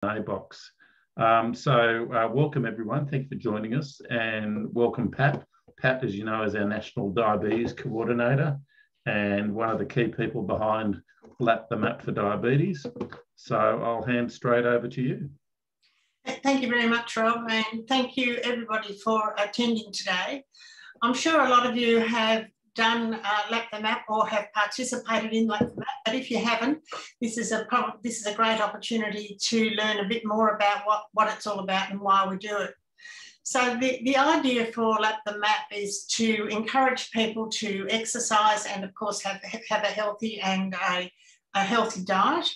Box. Um, so uh, welcome everyone. Thank you for joining us and welcome Pat. Pat, as you know, is our National Diabetes Coordinator and one of the key people behind LAP the Map for Diabetes. So I'll hand straight over to you. Thank you very much, Rob, and thank you everybody for attending today. I'm sure a lot of you have done uh, Lap the Map or have participated in Lap the Map, but if you haven't, this is a this is a great opportunity to learn a bit more about what, what it's all about and why we do it. So the, the idea for Lap the Map is to encourage people to exercise and of course have, have a healthy and a, a healthy diet.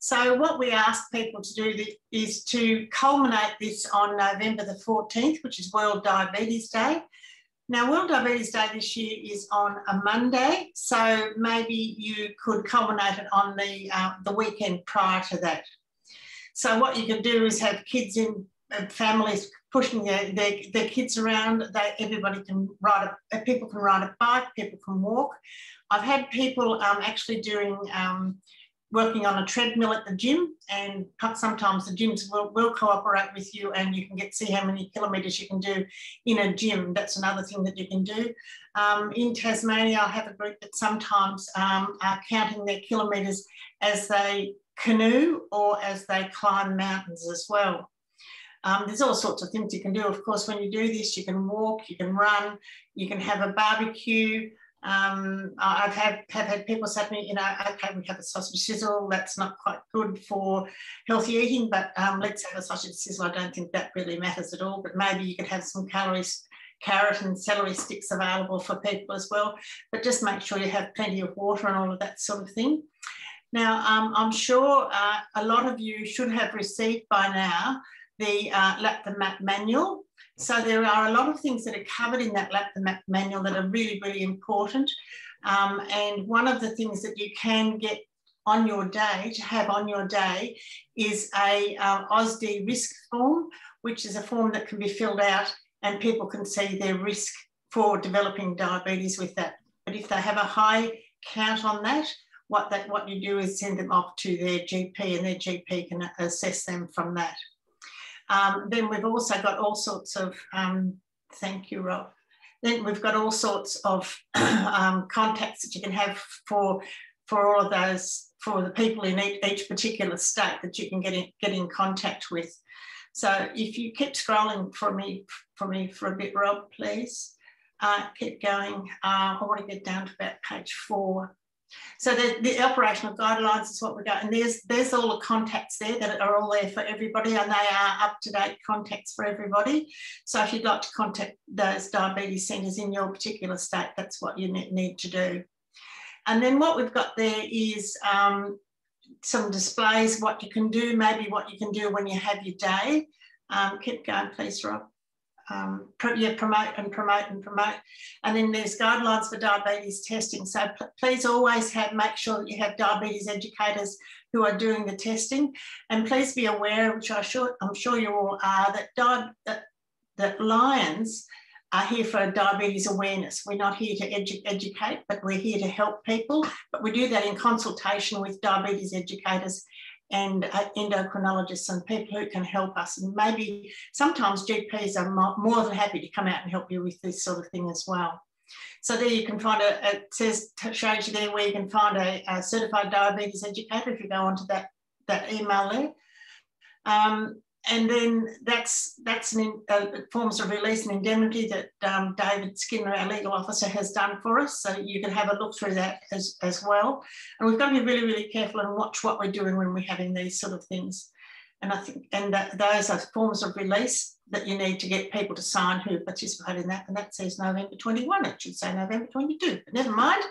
So what we ask people to do is to culminate this on November the 14th, which is World Diabetes Day. Now, World Diabetes Day this year is on a Monday, so maybe you could culminate it on the, uh, the weekend prior to that. So what you can do is have kids in uh, families pushing their, their, their kids around. They, everybody can ride, a, uh, people can ride a bike, people can walk. I've had people um, actually doing um, working on a treadmill at the gym and sometimes the gyms will, will cooperate with you and you can get see how many kilometres you can do in a gym. That's another thing that you can do. Um, in Tasmania, I have a group that sometimes um, are counting their kilometres as they canoe or as they climb mountains as well. Um, there's all sorts of things you can do. Of course, when you do this, you can walk, you can run, you can have a barbecue, um, I've had have had people say to me, you know, okay, we have a sausage sizzle. That's not quite good for healthy eating, but um, let's have a sausage sizzle. I don't think that really matters at all. But maybe you could have some calories, carrot and celery sticks available for people as well. But just make sure you have plenty of water and all of that sort of thing. Now, um, I'm sure uh, a lot of you should have received by now the uh, Lap the Map manual. So there are a lot of things that are covered in that Lap the Map manual that are really, really important. Um, and one of the things that you can get on your day, to have on your day, is a um, AUSDRISK form, which is a form that can be filled out and people can see their risk for developing diabetes with that. But if they have a high count on that, what that what you do is send them off to their GP and their GP can assess them from that. Um, then we've also got all sorts of, um, thank you, Rob. Then we've got all sorts of um, contacts that you can have for, for all of those, for the people in each, each particular state that you can get in, get in contact with. So if you keep scrolling for me, for me for a bit, Rob, please. Uh, keep going. Uh, I want to get down to about page four. So the, the operational guidelines is what we got. And there's, there's all the contacts there that are all there for everybody and they are up-to-date contacts for everybody. So if you'd like to contact those diabetes centres in your particular state, that's what you need to do. And then what we've got there is um, some displays, what you can do, maybe what you can do when you have your day. Um, keep going, please, Rob um, yeah, promote and promote and promote. And then there's guidelines for diabetes testing. So please always have make sure that you have diabetes educators who are doing the testing. And please be aware, which I sure, I'm sure you all are, that, that, that Lions are here for diabetes awareness. We're not here to edu educate, but we're here to help people. But we do that in consultation with diabetes educators and uh, endocrinologists and people who can help us. And maybe sometimes GPs are more than happy to come out and help you with this sort of thing as well. So there you can find a, it says, shows you there where you can find a, a certified diabetes educator if you go onto that, that email there. Um, and then that's that's an uh, forms of release and indemnity that um, David Skinner, our legal officer, has done for us. So you can have a look through that as, as well. And we've got to be really, really careful and watch what we're doing when we're having these sort of things. And I think, and that those are forms of release that you need to get people to sign who participate in that. And that says November 21, it should say November 22, but never mind,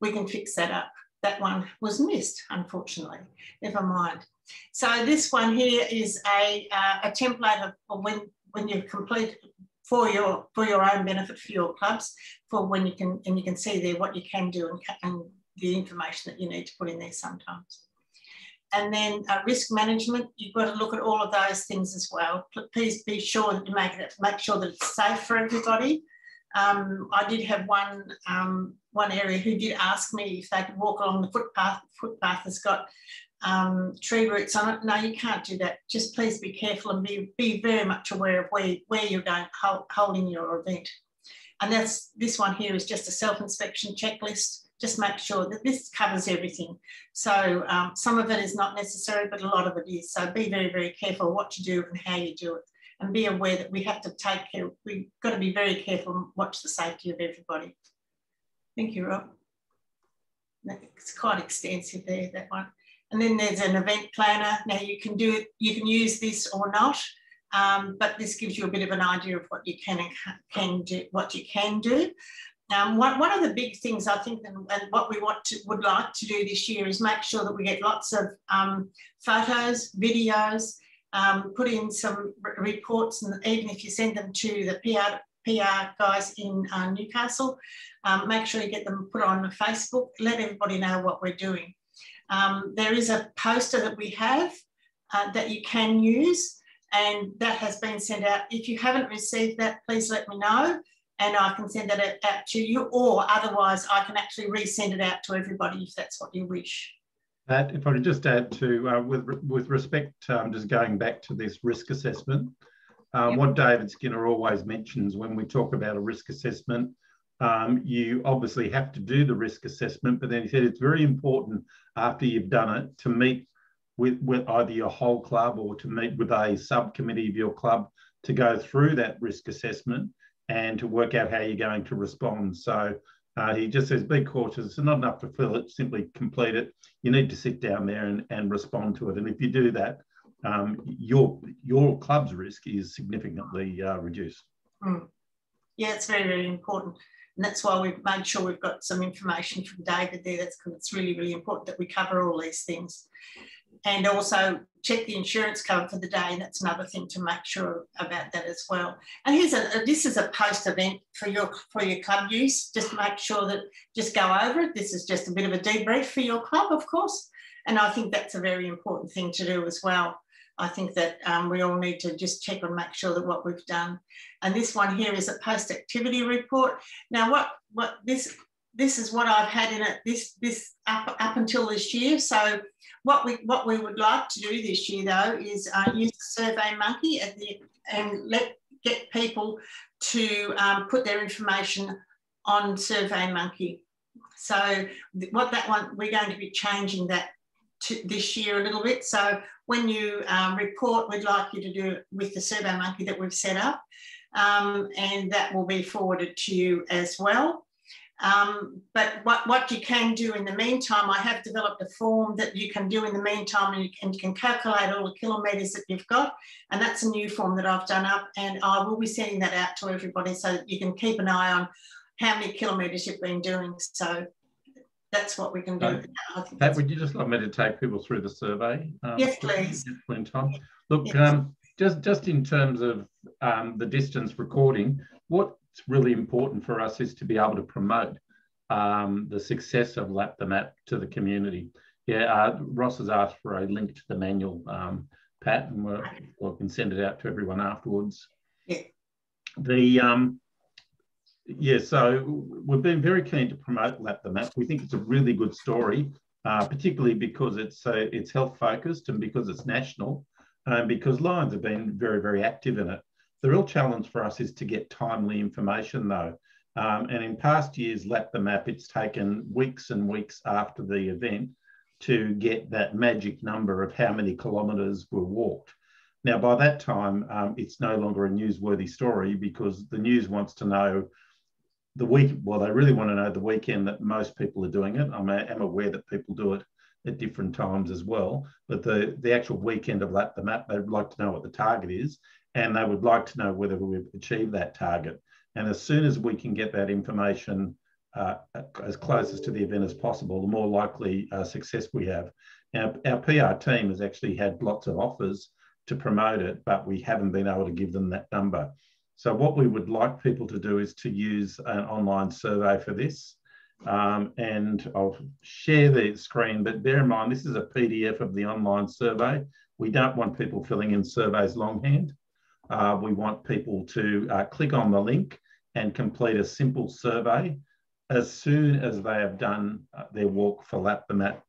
we can fix that up. That one was missed, unfortunately, never mind. So this one here is a, uh, a template of when, when you complete for your for your own benefit for your clubs for when you can and you can see there what you can do and, and the information that you need to put in there sometimes. And then uh, risk management, you've got to look at all of those things as well. Please be sure you make it make sure that it's safe for everybody. Um, I did have one um, one area who did ask me if they could walk along the footpath. The footpath has got um, tree roots on it. No, you can't do that. Just please be careful and be, be very much aware of where, where you're going hold, holding your event. And that's this one here is just a self-inspection checklist. Just make sure that this covers everything. So um, some of it is not necessary, but a lot of it is. So be very, very careful what you do and how you do it. And be aware that we have to take care, we've got to be very careful and watch the safety of everybody. Thank you, Rob. It's quite extensive there, that one. And then there's an event planner. Now you can do it, you can use this or not, um, but this gives you a bit of an idea of what you can and can do, what you can do. Um, one, one of the big things I think and, and, what we want to would like to do this year is make sure that we get lots of um, photos, videos, um, put in some reports, and even if you send them to the PR, PR guys in uh, Newcastle, um, make sure you get them put on Facebook, let everybody know what we're doing. Um, there is a poster that we have uh, that you can use and that has been sent out. If you haven't received that, please let me know and I can send that out to you or otherwise I can actually resend it out to everybody if that's what you wish. Pat, if I could just add to, uh, with, with respect, um, just going back to this risk assessment, uh, yep. what David Skinner always mentions when we talk about a risk assessment um, you obviously have to do the risk assessment, but then he said it's very important after you've done it to meet with, with either your whole club or to meet with a subcommittee of your club to go through that risk assessment and to work out how you're going to respond. So uh, he just says, be cautious. It's not enough to fill it, simply complete it. You need to sit down there and, and respond to it. And if you do that, um, your, your club's risk is significantly uh, reduced. Mm. Yeah, it's very, very important. And that's why we've made sure we've got some information from David there. That's because it's really, really important that we cover all these things. And also check the insurance cover for the day. And that's another thing to make sure about that as well. And here's a, this is a post event for your, for your club use. Just make sure that, just go over it. This is just a bit of a debrief for your club, of course. And I think that's a very important thing to do as well. I think that um, we all need to just check and make sure that what we've done. And this one here is a post-activity report. Now, what what this this is what I've had in it this this up up until this year. So what we what we would like to do this year though is uh, use Survey Monkey at the and let get people to um, put their information on Survey Monkey. So what that one we're going to be changing that to this year a little bit. So when you um, report, we'd like you to do it with the Survey Monkey that we've set up, um, and that will be forwarded to you as well. Um, but what, what you can do in the meantime, I have developed a form that you can do in the meantime and you can, you can calculate all the kilometres that you've got. And that's a new form that I've done up and I will be sending that out to everybody so that you can keep an eye on how many kilometres you've been doing. So that's what we can do. Pat, would you just like me to take people through the survey? Um, yes, please. Time? Look, yes. um, just, just in terms of um, the distance recording, what's really important for us is to be able to promote um, the success of Lap the Map to the community. Yeah, uh, Ross has asked for a link to the manual, um, Pat, and we'll, we can send it out to everyone afterwards. Yeah. The um, yeah, so we've been very keen to promote Lap the Map. We think it's a really good story, uh, particularly because it's uh, it's health focused and because it's national, and because Lions have been very very active in it. The real challenge for us is to get timely information though. Um, and in past years, Lap the Map, it's taken weeks and weeks after the event to get that magic number of how many kilometres were walked. Now, by that time, um, it's no longer a newsworthy story because the news wants to know the week, well, they really want to know the weekend that most people are doing it. I'm, am aware that people do it at different times as well, but the, the actual weekend of that, the Map, they'd like to know what the target is, and they would like to know whether we've achieved that target. And as soon as we can get that information uh, as closest to the event as possible, the more likely uh, success we have. Now, our PR team has actually had lots of offers to promote it, but we haven't been able to give them that number. So what we would like people to do is to use an online survey for this. Um, and I'll share the screen, but bear in mind, this is a PDF of the online survey. We don't want people filling in surveys longhand. Uh, we want people to uh, click on the link and complete a simple survey as soon as they have done uh, their walk for lap the map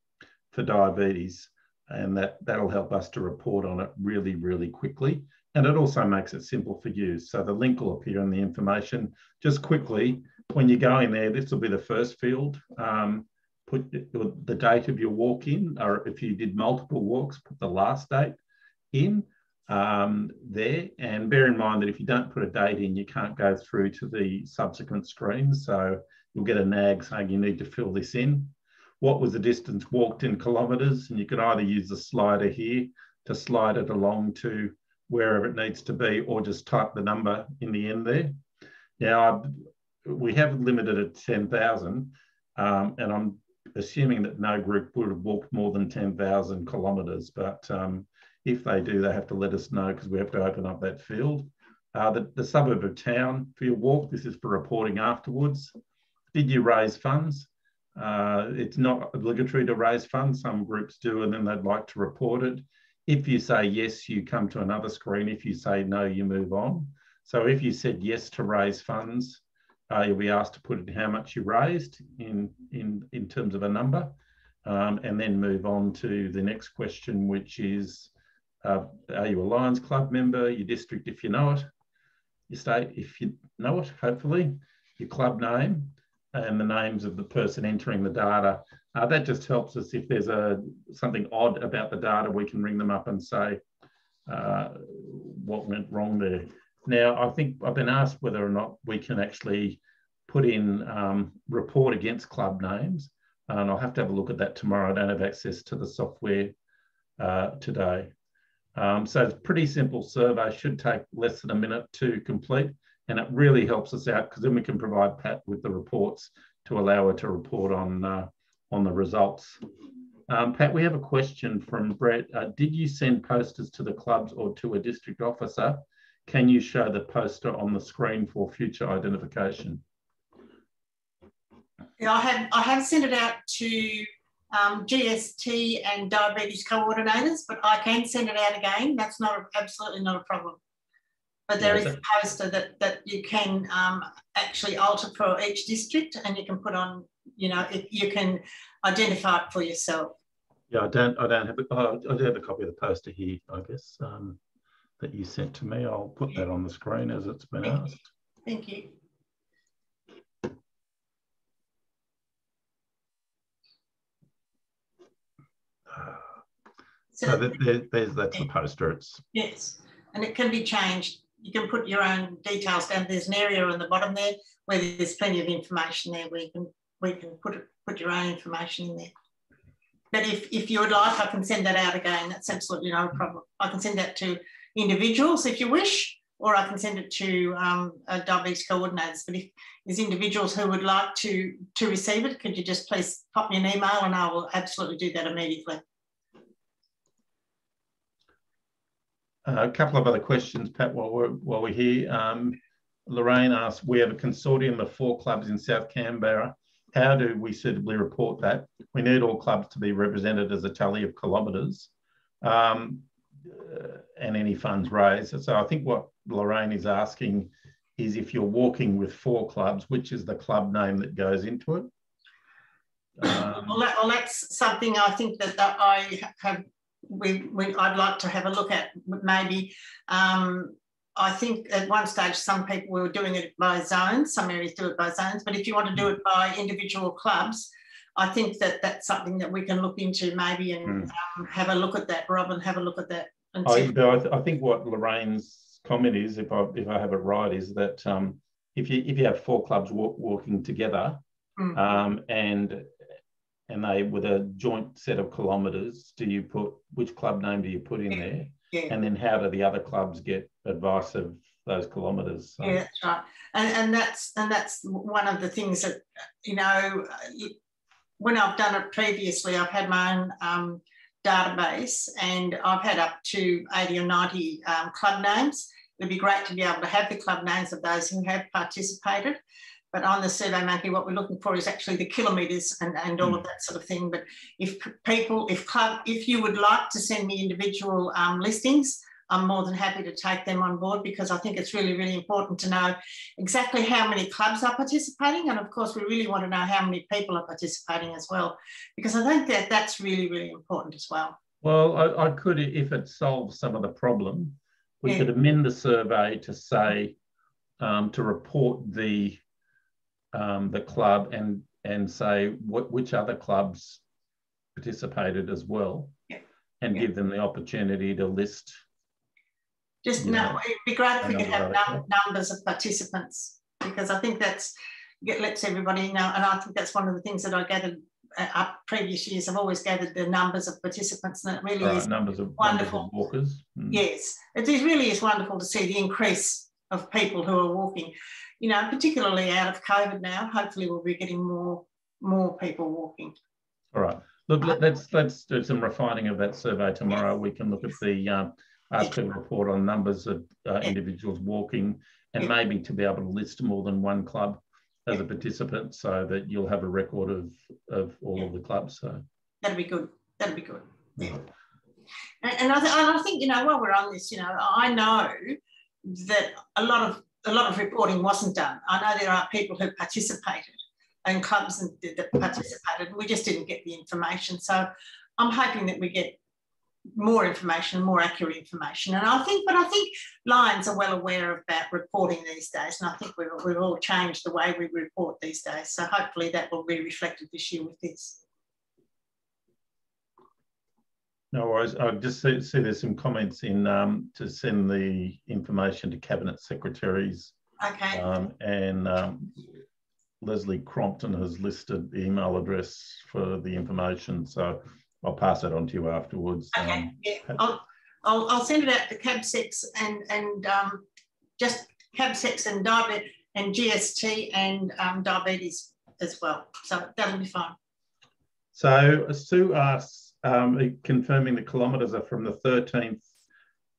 for diabetes. and that, that'll help us to report on it really, really quickly. And it also makes it simple for you. So the link will appear in the information. Just quickly, when you go in there, this will be the first field. Um, put the date of your walk in, or if you did multiple walks, put the last date in um, there. And bear in mind that if you don't put a date in, you can't go through to the subsequent screens. So you'll get a nag saying you need to fill this in. What was the distance walked in kilometres? And you can either use the slider here to slide it along to wherever it needs to be, or just type the number in the end there. Now, we have limited it to 10,000, um, and I'm assuming that no group would have walked more than 10,000 kilometres, but um, if they do, they have to let us know because we have to open up that field. Uh, the, the, suburb of town for your walk, this is for reporting afterwards. Did you raise funds? Uh, it's not obligatory to raise funds. Some groups do, and then they'd like to report it. If you say yes, you come to another screen. If you say no, you move on. So if you said yes to raise funds, uh, you'll be asked to put in how much you raised in, in, in terms of a number, um, and then move on to the next question, which is uh, are you a Lions Club member? Your district, if you know it. Your state, if you know it, hopefully. Your club name and the names of the person entering the data. Uh, that just helps us if there's a something odd about the data, we can ring them up and say uh, what went wrong there. Now, I think I've been asked whether or not we can actually put in um, report against club names, and I'll have to have a look at that tomorrow. I don't have access to the software uh, today. Um, so it's a pretty simple survey, should take less than a minute to complete. And it really helps us out because then we can provide Pat with the reports to allow her to report on, uh, on the results. Um, Pat, we have a question from Brett. Uh, did you send posters to the clubs or to a district officer? Can you show the poster on the screen for future identification? Yeah, I have, I have sent it out to um, GST and diabetes coordinators, but I can send it out again. That's not absolutely not a problem. But there is a poster that that you can um, actually alter for each district, and you can put on. You know, if you can identify it for yourself. Yeah, I don't. I don't have. A, oh, I do have a copy of the poster here. I guess um, that you sent to me. I'll put that on the screen as it's been Thank asked. You. Thank you. So, so there, there's that's the poster. It's yes, and it can be changed. You can put your own details down. There's an area on the bottom there where there's plenty of information there where you can we can put put your own information in there. But if, if you would like, I can send that out again. That's absolutely no problem. I can send that to individuals if you wish, or I can send it to um, diabetes coordinators. But if there's individuals who would like to, to receive it, could you just please pop me an email and I will absolutely do that immediately. A couple of other questions, Pat, while we're, while we're here. Um, Lorraine asks, we have a consortium of four clubs in South Canberra. How do we suitably report that? We need all clubs to be represented as a tally of kilometres um, uh, and any funds raised. So I think what Lorraine is asking is if you're walking with four clubs, which is the club name that goes into it? Um, well, that, well, that's something I think that, that I have we, we, I'd like to have a look at maybe. Um, I think at one stage some people were doing it by zones. Some areas do it by zones, but if you want to do it by individual clubs, I think that that's something that we can look into maybe and mm. um, have a look at that, Rob, and have a look at that. And I, I, think what Lorraine's comment is, if I if I have it right, is that um, if you if you have four clubs walk, walking together, mm. um, and and they with a joint set of kilometres, do you put which club name do you put in yeah. there? Yeah. And then how do the other clubs get advice of those kilometres? So. Yeah, that's right. And, and that's and that's one of the things that you know when I've done it previously, I've had my own um, database and I've had up to 80 or 90 um, club names. It'd be great to be able to have the club names of those who have participated. But on the Survey Monkey, what we're looking for is actually the kilometres and, and all mm. of that sort of thing. But if people, if club, if you would like to send me individual um, listings, I'm more than happy to take them on board because I think it's really, really important to know exactly how many clubs are participating. And of course, we really want to know how many people are participating as well, because I think that that's really, really important as well. Well, I, I could, if it solves some of the problem, we Yeah. could amend the survey to say, um, to report the, um, the club and, and say what, which other clubs participated as well. Yeah. And Yeah. give them the opportunity to list. Just no, it'd be great if we could have num- numbers of participants because I think that's it lets everybody know, and I think that's one of the things that I gathered uh, up previous years. I've always gathered the numbers of participants, and it really Right, is numbers of, numbers wonderful. of walkers. Mm. yes, it is really is wonderful to see the increase of people who are walking. You know, particularly out of COVID now. Hopefully, we'll be getting more more people walking. All right. Look, let- let's let's do some refining of that survey tomorrow. We can look at the um, report on numbers of uh, individuals walking, and maybe to be able to list more than one club as a participant, so that you'll have a record of of all of the clubs. So That'd be good. That'd be good. Yeah. And, and I, th- and I think you know while we're on this, you know, I know that a lot of a lot of reporting wasn't done. I know there are people who participated and clubs that participated. We just didn't get the information. So I'm hoping that we get more information, more accurate information. And I think, but I think Lions are well aware about reporting these days, and I think we've, we've all changed the way we report these days. So hopefully that will be reflected this year with this. No worries. I just see, see there's some comments in um, to send the information to cabinet secretaries, Okay. um, and um, Leslie Crompton has listed the email address for the information. So I'll pass that on to you afterwards. Okay, Um, yeah, I'll, I'll, I'll send it out to CabSecs and, and um, just CabSecs and diabetes and GST and um, diabetes as well. So that'll be fine. So Sue asks, um, confirming the kilometres are from the 13th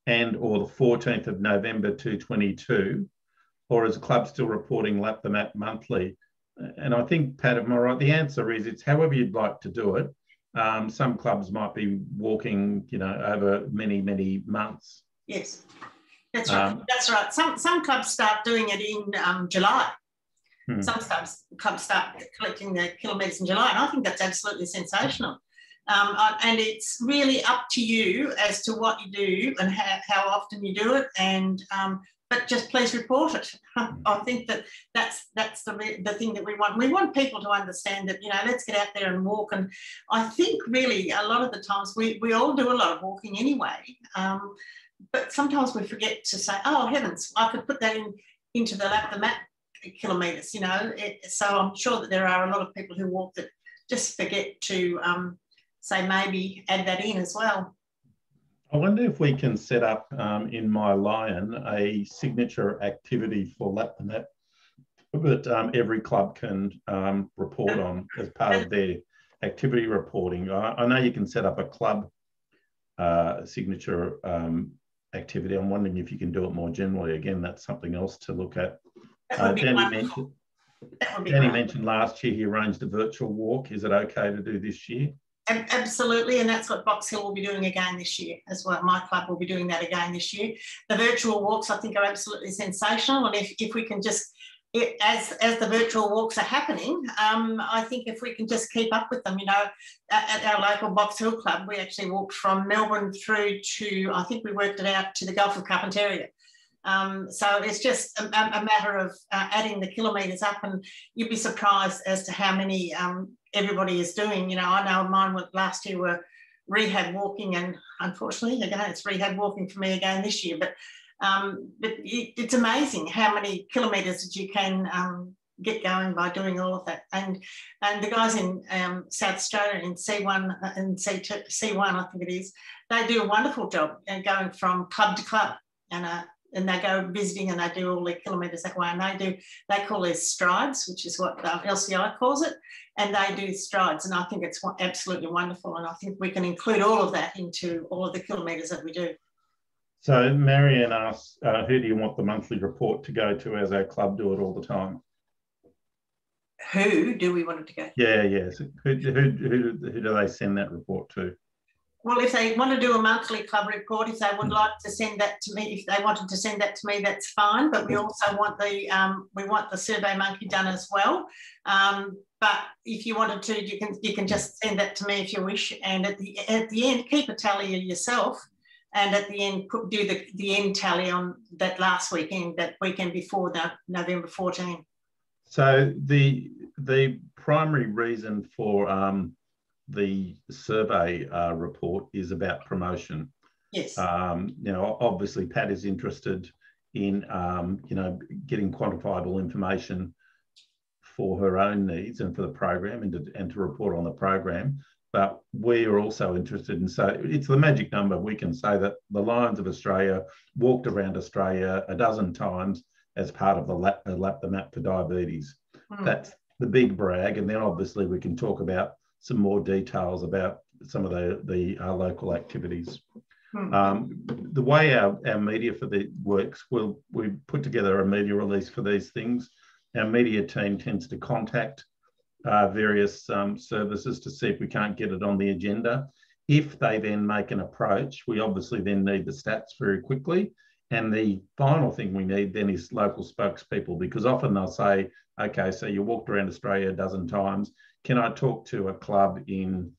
and or the 14th of November to 22, or is the club still reporting lap the map monthly? And I think, Pat, am I right? The answer is it's however you'd like to do it. Um, some clubs might be walking, you know, over many, many months. Yes, that's right. Um, that's right. Some some clubs start doing it in um, July. Hmm. Some clubs clubs start collecting their kilometres in July, and I think that's absolutely sensational. Um, and it's really up to you as to what you do and how, how often you do it. And um, but just please report it. I think that that's that's the the thing that we want. We want people to understand that you know let's get out there and walk. And I think really a lot of the times we we all do a lot of walking anyway. Um, but sometimes we forget to say, oh heavens, I could put that in into the lap the map kilometres. You know, it, so I'm sure that there are a lot of people who walk that just forget to um, say maybe add that in as well. I wonder if we can set up um, in My Lion a signature activity for Lap the Map that um, every club can um, report on as part of their activity reporting. I, I know you can set up a club uh, signature um, activity. I'm wondering if you can do it more generally. Again, that's something else to look at. That Uh, Danny, mentioned, That Danny mentioned last year he arranged a virtual walk. Is it okay to do this year? Ab- Absolutely, and that's what Box Hill will be doing again this year as well. My club will be doing that again this year. The virtual walks, I think, are absolutely sensational, and if, if we can just, it, as as the virtual walks are happening, um, I think if we can just keep up with them, you know, at, at our local Box Hill club, we actually walked from Melbourne through to, I think we worked it out to the Gulf of Carpentaria. Um, so it's just a, a a matter of uh, adding the kilometres up, and you'd be surprised as to how many um, everybody is doing. You know, I know mine were last year were rehab walking, and unfortunately, again, it's rehab walking for me again this year. But um, but it, it's amazing how many kilometres that you can um, get going by doing all of that. And and the guys in um, South Australia in C1 uh, and C2, C1, I think it is, they do a wonderful job going from club to club, and uh, and they go visiting and they do all their kilometres that way. And they do they call their strides, which is what um, LCI calls it and they do strides. And I think it's absolutely wonderful. And I think we can include all of that into all of the kilometres that we do. So Marianne asks, uh, who do you want the monthly report to go to as our club do it all the time? Who do we want it to go? to? Yeah, yes. Who, who, who, who do they send that report to? Well, if they want to do a monthly club report, if they would like to send that to me, if they wanted to send that to me, that's fine. But we also want the um, we want the Survey Monkey done as well. Um, but if you wanted to, you can you can just send that to me if you wish. And at the at the end, keep a tally yourself. And at the end, put, do the, the end tally on that last weekend, that weekend before the November 14. So the the primary reason for um, the survey uh, report is about promotion. Yes. Um, you know, obviously, Pat is interested in um, you know getting quantifiable information for her own needs and for the program and to, and to report on the program. But we are also interested in so it's the magic number. We can say that the Lions of Australia walked around Australia a dozen times as part of the lap, uh, lap the map for diabetes. Mm. That's the big brag, and then obviously we can talk about some more details about some of the, the uh, local activities. Hmm. Um, the way our, our media for the works, we'll, we put together a media release for these things. Our media team tends to contact uh, various um, services to see if we can't get it on the agenda. If they then make an approach, we obviously then need the stats very quickly. And the final thing we need then is local spokespeople because often they'll say, okay, so you walked around Australia a dozen times, can I talk to a club in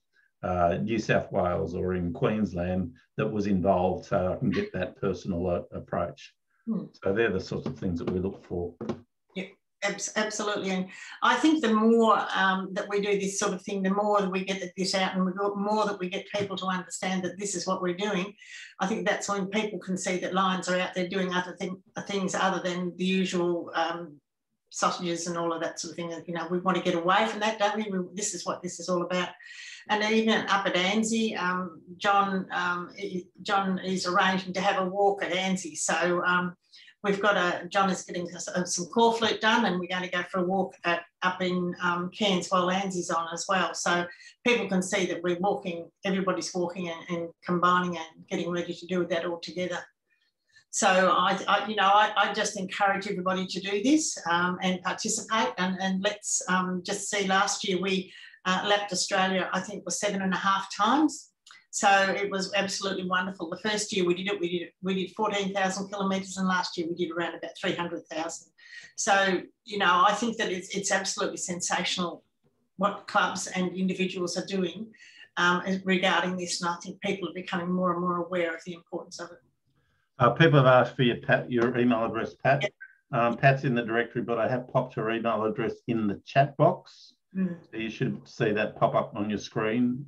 uh, New South Wales or in Queensland that was involved so I can get that personal approach? Hmm. So they're the sorts of things that we look for. Absolutely. And I think the more um, that we do this sort of thing, the more that we get this out and the more that we get people to understand that this is what we're doing, I think that's when people can see that Lions are out there doing other thing, things other than the usual um, sausages and all of that sort of thing. You know, we want to get away from that, don't we? we this is what this is all about. And even up at ANZI, um, John um, John is arranging to have a walk at ANZI. So um, we've got a John is getting some core flute done, and we're going to go for a walk at, up in um, Cairns while ANZI's on as well. So people can see that we're walking, everybody's walking and, and combining and getting ready to do that all together. So I, I you know, I, I, just encourage everybody to do this um, and participate. And, and let's um, just see. Last year we uh, lapped Australia, I think, was seven and a half times. So it was absolutely wonderful. The first year we did it, we did we did 14,000 kilometres, and last year we did around about 300,000. So you know, I think that it's, it's absolutely sensational what clubs and individuals are doing um, regarding this, and I think people are becoming more and more aware of the importance of it. Uh, people have asked for your, Pat, your email address, Pat. Um, Pat's in the directory, but I have popped her email address in the chat box. Mm. So you should see that pop up on your screen.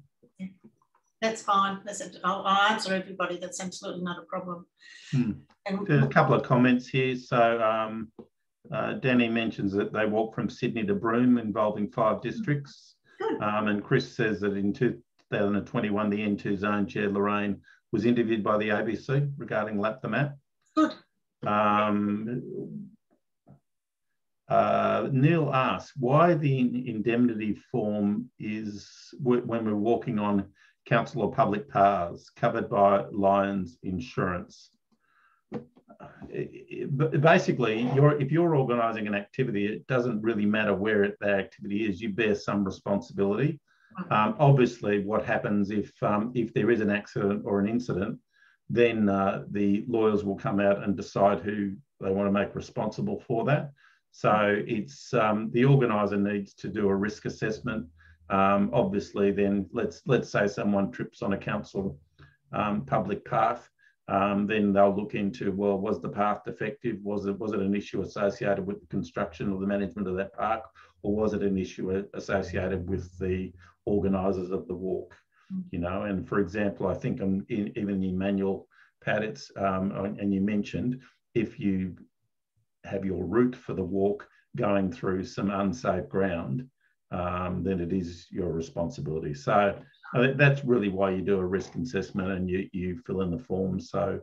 That's fine. That's I'll, I'll, answer everybody. That's absolutely not a problem. Hmm. And, There's a couple of comments here. So um, uh, Danny mentions that they walk from Sydney to Broome involving five districts. Um, and Chris says that in 2021, the N2 zone chair, Lorraine, was interviewed by the ABC regarding Lap the Map. Good. Um, uh, Neil asks why the indemnity form is when we're walking on council or public paths covered by Lions insurance. Basically, you're, if you're organising an activity, it doesn't really matter where it, the activity is. You bear some responsibility. Um, obviously, what happens if um, if there is an accident or an incident, then uh, the lawyers will come out and decide who they want to make responsible for that. So it's um, the organizer needs to do a risk assessment. Um, obviously, then let's let's say someone trips on a council um, public path. Um, then they'll look into well, was the path defective? Was it was it an issue associated with the construction or the management of that park, or was it an issue associated with the organisers of the walk? Mm. You know, and for example, I think in, even the manual paddets, um, and you mentioned if you have your route for the walk going through some unsafe ground, um, then it is your responsibility. So that's really why you do a risk assessment and you, you fill in the forms. So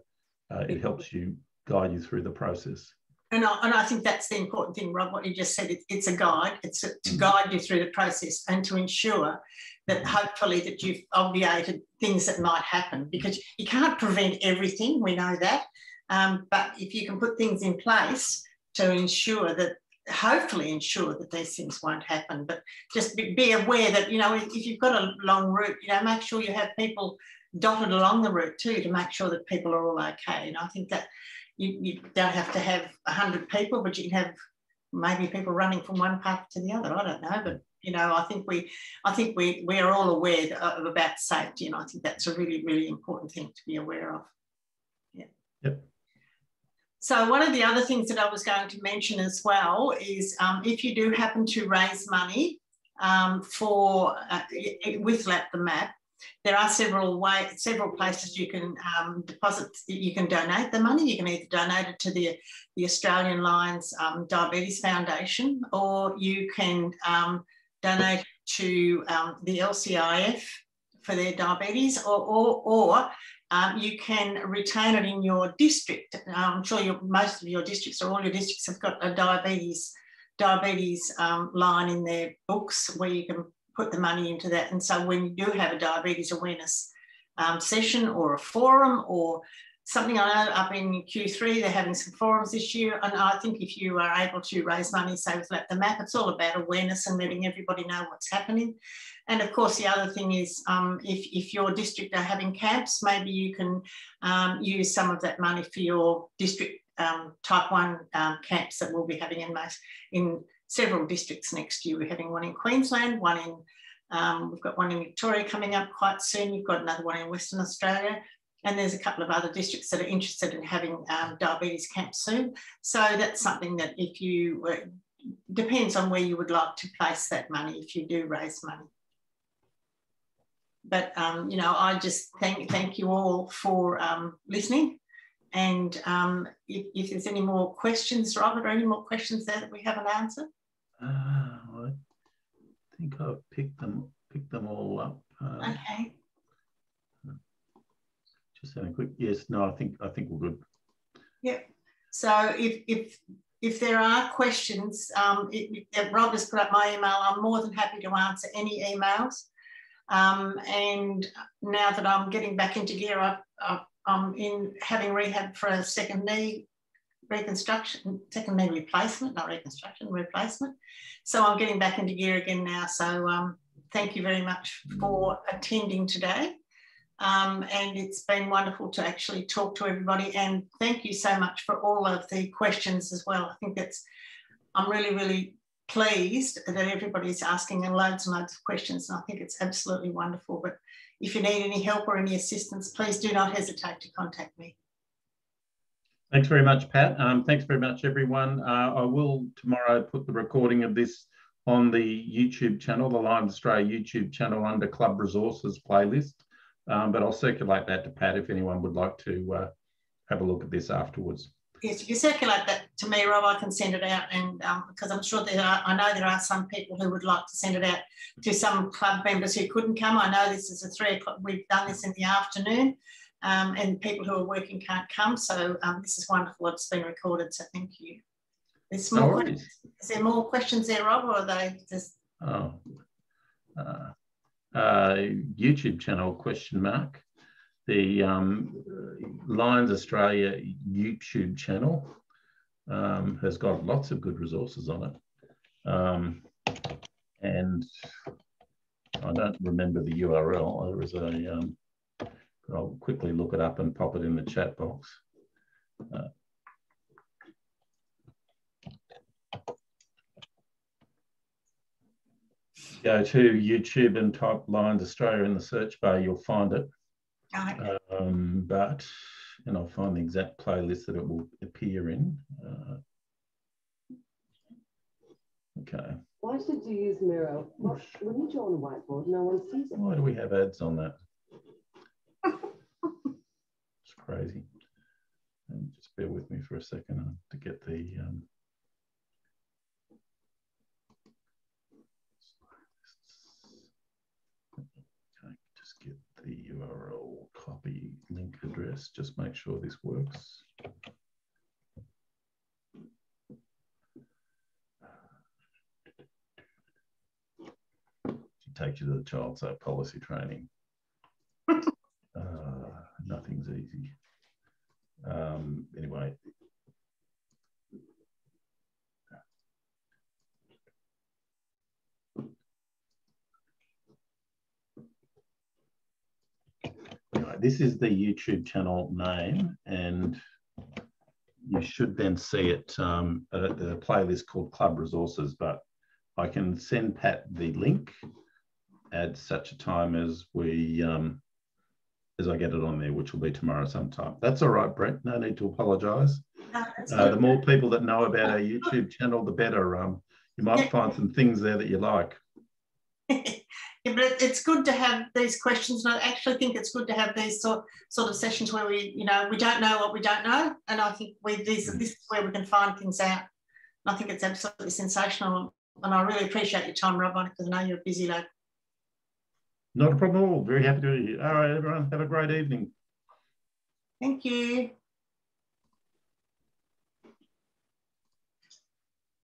uh, it helps you guide you through the process. And I, and I think that's the important thing, Rob, what you just said. It, it's a guide. It's a, to mm-hmm. guide you through the process and to ensure that mm-hmm. hopefully that you've obviated things that might happen because you can't prevent everything. We know that. Um, but if you can put things in place to ensure that hopefully ensure that these things won't happen. But just be, be, aware that, you know, if you've got a long route, you know, make sure you have people dotted along the route too to make sure that people are all okay. And I think that you, you don't have to have 100 people, but you can have maybe people running from one path to the other. I don't know, but you know, I think we, I think we we are all aware of about safety, and I think that's a really really important thing to be aware of. Yeah. Yep. So one of the other things that I was going to mention as well is um, if you do happen to raise money um, for uh, with Lap the Map, there are several way, several places you can um, deposit, you can donate the money. You can either donate it to the, the Australian Lions um, Diabetes Foundation, or you can um, donate to um, the LCIF for their diabetes, or, or, or um, you can retain it in your district. I'm sure your, most of your districts or all your districts have got a diabetes diabetes um, line in their books where you can put the money into that. And so when you do have a diabetes awareness um, session or a forum or something I know up in Q3, they're having some forums this year. And I think if you are able to raise money, say with Lap the Map, it's all about awareness and letting everybody know what's happening. And of course, the other thing is um, if, if your district are having camps, maybe you can um, use some of that money for your district um, type one um, camps that we'll be having in, most, in several districts next year. We're having one in Queensland, one in, um, we've got one in Victoria coming up quite soon. You've got another one in Western Australia. And there's a couple of other districts that are interested in having um, diabetes camps soon. So that's something that if you, depends on where you would like to place that money if you do raise money. But, um, you know, I just thank, thank you all for um, listening. And um, if, if, there's any more questions, Robert, or any more questions there that we haven't answered? Uh, I think I've picked them picked them all up. Uh, okay. Just having a quick yes. No, I think I think we're good. Yep. So if if if there are questions, um, if, if Rob has put up my email, I'm more than happy to answer any emails. Um, and now that I'm getting back into gear, I, I, I'm in having rehab for a second knee reconstruction, second knee replacement, not reconstruction, replacement. So I'm getting back into gear again now. So um, thank you very much for attending today. Um, and it's been wonderful to actually talk to everybody. And thank you so much for all of the questions as well. I think that's, I'm really, really pleased that everybody's asking and loads and loads of questions. And I think it's absolutely wonderful. But if you need any help or any assistance, please do not hesitate to contact me. Thanks very much, Pat. Um, thanks very much, everyone. Uh, I will tomorrow put the recording of this on the YouTube channel, the Lions Australia YouTube channel under Club Resources playlist. Um, but I'll circulate that to Pat if anyone would like to uh, have a look at this afterwards. Yes, if you circulate that to me, Rob, I can send it out, and um, because I'm sure there are, I know there are some people who would like to send it out to some club members who couldn't come. I know this is a three o'clock. We've done this in the afternoon, um, and people who are working can't come. So um, this is wonderful. It's been recorded. So thank you. There's more. No is there more questions there, Rob, or are they just? Oh, uh, uh, YouTube channel question mark. The um, Lions Australia YouTube channel um, has got lots of good resources on it. Um, and I don't remember the URL. There was a um, I'll quickly look it up and pop it in the chat box. Uh, go to YouTube and type Lions Australia in the search bar, you'll find it. Um, but, and I'll find the exact playlist that it will appear in. Uh, okay. Why should you use Miro? When you draw on a whiteboard, no one sees it. Why do we have ads on that? It's crazy. And just bear with me for a second uh, to get the um, okay, just get the URL copy link address. Just make sure this works. It takes you to the child side policy training. nothing's easy. Um, anyway, anyway, this is the YouTube channel name, and you should then see it um, at the playlist called Club Resources. But I can send Pat the link at such a time as we um, as I get it on there, which will be tomorrow sometime. That's all right, Brett. No need to apologise. No, Uh, the more people that know about our YouTube channel, the better. Um, you might find some things there that you like. Yeah, but it's good to have these questions, and I actually think it's good to have these sort sort of sessions where we, you know, we don't know what we don't know, and I think we these mm-hmm. this is where we can find things out. And I think it's absolutely sensational, and I really appreciate your time, Rob, because I know you're a busy lad. Not a problem at all. Very happy to. be here All right, everyone. Have a great evening. Thank you.